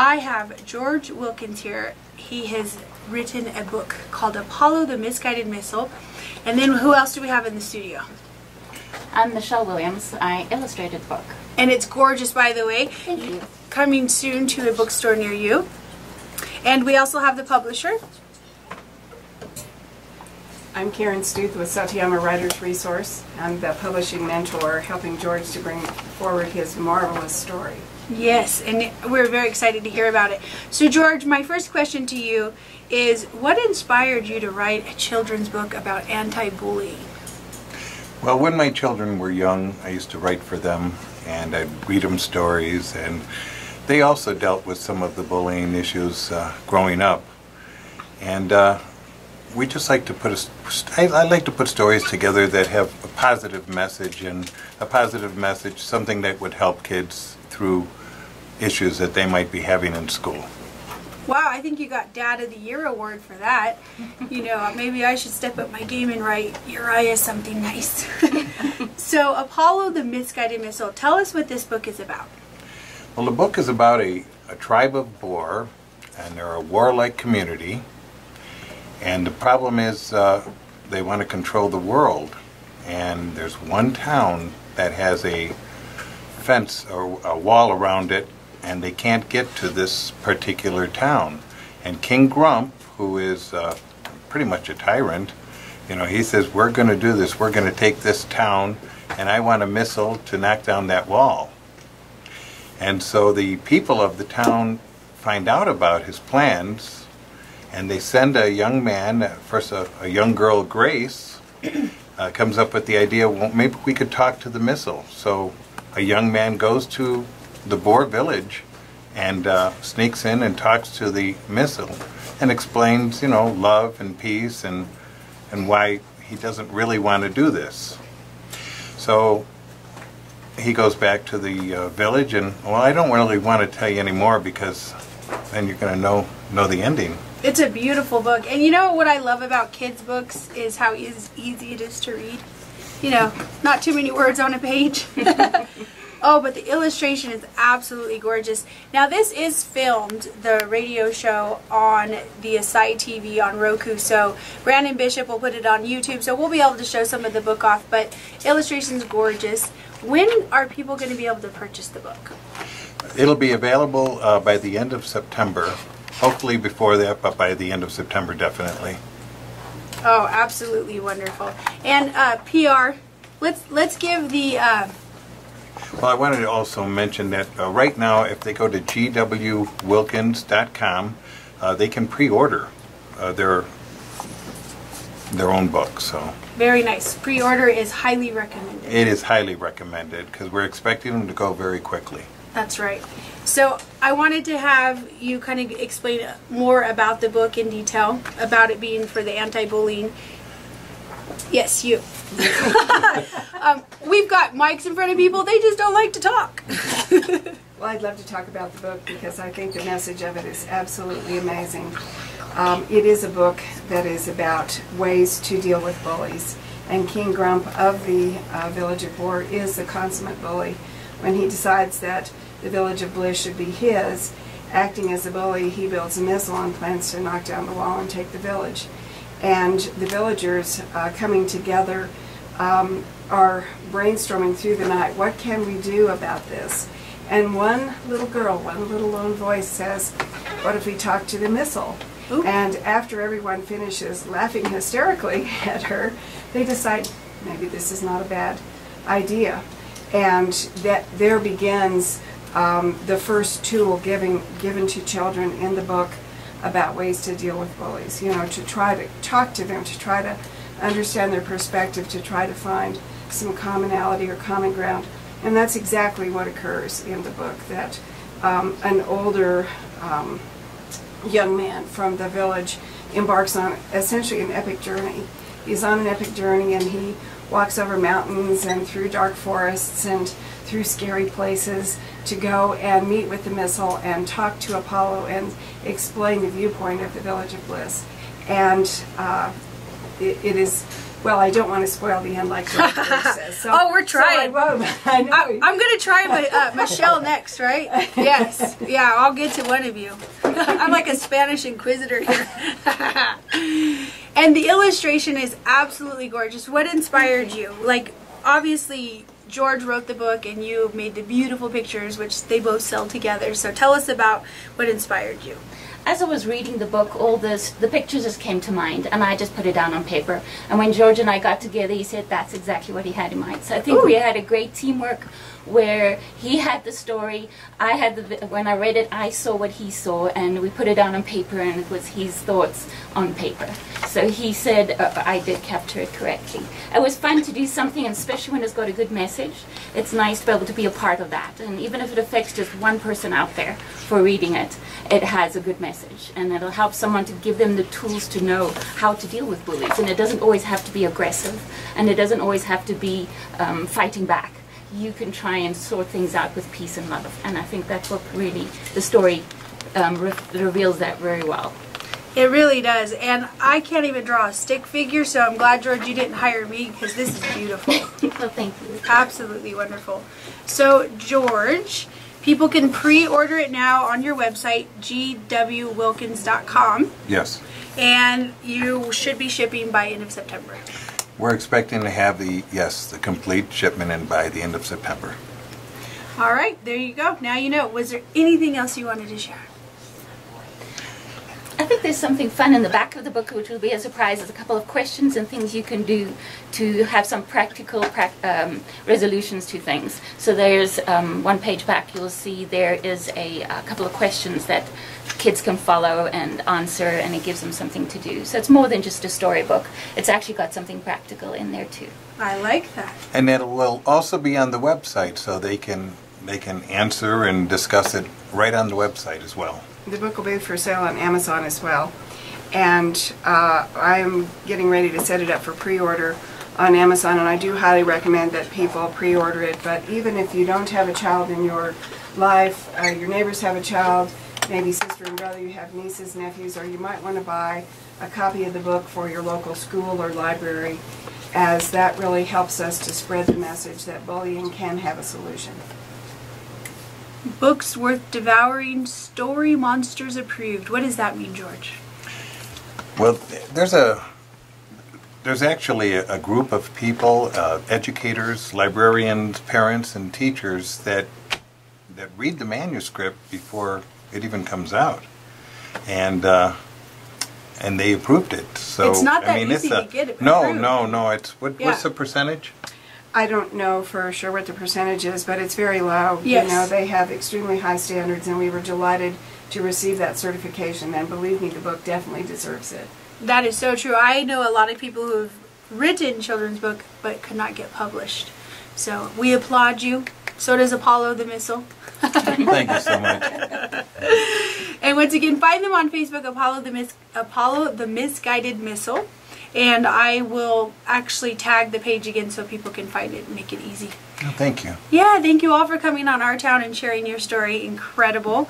I have George Wilkins here. He has written a book called Apollo the Misguided Missile. And then who else do we have in the studio? I'm Michelle Williams. I illustrated the book. And it's gorgeous, by the way. Thank you. Coming soon to a bookstore near you. And we also have the publisher. I'm Karen Stuth with Satyama Writers Resource. I'm the publishing mentor helping George to bring forward his marvelous story. Yes, and we're very excited to hear about it. So, George, my first question to you is what inspired you to write a children's book about anti bullying? Well, when my children were young, I used to write for them and I'd read them stories, and they also dealt with some of the bullying issues uh, growing up. And uh, we just like to put a, I, I like to put stories together that have a positive message and a positive message, something that would help kids through issues that they might be having in school. Wow, I think you got Dad of the Year award for that. you know, maybe I should step up my game and write Uriah something nice. so, Apollo the Misguided Missile, tell us what this book is about. Well, the book is about a, a tribe of boar, and they're a warlike community. And the problem is uh, they want to control the world. And there's one town that has a fence or a wall around it and they can't get to this particular town. And King Grump, who is uh, pretty much a tyrant, you know, he says, we're going to do this. We're going to take this town, and I want a missile to knock down that wall. And so the people of the town find out about his plans, and they send a young man, first a, a young girl, Grace, uh, comes up with the idea, well, maybe we could talk to the missile. So a young man goes to the Boar village and uh, sneaks in and talks to the missile and explains, you know, love and peace and and why he doesn't really want to do this. So he goes back to the uh, village and well, I don't really want to tell you anymore because then you're going to know know the ending. It's a beautiful book, and you know what I love about kids' books is how easy it is to read. You know, not too many words on a page. Oh, but the illustration is absolutely gorgeous. Now, this is filmed, the radio show, on the ASY TV on Roku. So, Brandon Bishop will put it on YouTube. So, we'll be able to show some of the book off. But illustration is gorgeous. When are people going to be able to purchase the book? It'll be available uh, by the end of September. Hopefully before that, but by the end of September, definitely. Oh, absolutely wonderful. And uh, PR, let's let's give the uh, well, I wanted to also mention that uh, right now, if they go to gwilkins.com, uh, they can pre-order uh, their their own book. So very nice. Pre-order is highly recommended. It is highly recommended because we're expecting them to go very quickly. That's right. So I wanted to have you kind of explain more about the book in detail, about it being for the anti-bullying. Yes, you. um, we've got mics in front of people, they just don't like to talk. well, I'd love to talk about the book because I think the message of it is absolutely amazing. Um, it is a book that is about ways to deal with bullies. And King Grump of the uh, village of Boar is the consummate bully. When he decides that the village of Bliss should be his, acting as a bully, he builds a missile and plans to knock down the wall and take the village and the villagers uh, coming together um, are brainstorming through the night, what can we do about this? And one little girl, one little lone voice says, what if we talk to the missile? Ooh. And after everyone finishes laughing hysterically at her, they decide maybe this is not a bad idea. And that there begins um, the first tool giving, given to children in the book about ways to deal with bullies, you know, to try to talk to them, to try to understand their perspective, to try to find some commonality or common ground. And that's exactly what occurs in the book, that um, an older um, young man from the village embarks on essentially an epic journey. He's on an epic journey and he walks over mountains and through dark forests and through scary places to go and meet with the missile and talk to Apollo and explain the viewpoint of the Village of Bliss. And uh, it, it is Well, I don't want to spoil the end like George says. So, Oh, we're so trying. won't. I know. I, I'm gonna try my, uh, Michelle next, right? Yes. Yeah, I'll get to one of you. I'm like a Spanish inquisitor here. and the illustration is absolutely gorgeous. What inspired you? Like, obviously, George wrote the book, and you made the beautiful pictures, which they both sell together. So tell us about what inspired you. As I was reading the book, all this, the pictures just came to mind, and I just put it down on paper. And when George and I got together, he said that's exactly what he had in mind. So I think we had a great teamwork where he had the story, I had the, when I read it, I saw what he saw, and we put it down on paper, and it was his thoughts on paper. So he said uh, I did capture it correctly. It was fun to do something, and especially when it's got a good message. It's nice to be able to be a part of that, and even if it affects just one person out there for reading it, it has a good message, and it'll help someone to give them the tools to know how to deal with bullies. And it doesn't always have to be aggressive, and it doesn't always have to be um, fighting back. You can try and sort things out with peace and love, and I think that's what really the story um, re- reveals that very well. It really does. And I can't even draw a stick figure, so I'm glad, George, you didn't hire me because this is beautiful. well, thank you. Absolutely wonderful. So, George, people can pre order it now on your website, gwwilkins.com, Yes. and you should be shipping by end of September. We're expecting to have the, yes, the complete shipment in by the end of September. All right, there you go. Now you know. Was there anything else you wanted to share? I think there's something fun in the back of the book, which will be a surprise. There's a couple of questions and things you can do to have some practical prac- um, resolutions to things. So there's um, one page back, you'll see there is a, a couple of questions that kids can follow and answer, and it gives them something to do. So it's more than just a storybook. It's actually got something practical in there too. I like that. And it will also be on the website, so they can, they can answer and discuss it right on the website as well. The book will be for sale on Amazon as well. And uh, I'm getting ready to set it up for pre-order on Amazon, and I do highly recommend that people pre-order it. But even if you don't have a child in your life, uh, your neighbors have a child, maybe sister and brother, you have nieces, nephews, or you might want to buy a copy of the book for your local school or library, as that really helps us to spread the message that bullying can have a solution. Books worth devouring, story monsters approved. What does that mean, George? Well, there's a, there's actually a, a group of people, uh, educators, librarians, parents, and teachers that, that read the manuscript before it even comes out. And, uh, and they approved it, so. It's not I that mean, it's easy a- to get it No, approved. no, no, it's, what, Yeah. what's the percentage? I don't know for sure what the percentage is, but it's very low. Yes. You know, they have extremely high standards, and we were delighted to receive that certification. And believe me, the book definitely deserves it. That is so true. I know a lot of people who have written children's book but could not get published. So we applaud you. So does Apollo the Missile. Thank you so much. And once again, find them on Facebook, Apollo the Mis- Apollo the Misguided Missile. And I will actually tag the page again so people can find it and make it easy. Thank you. Yeah, thank you all for coming on Our Town and sharing your story. Incredible.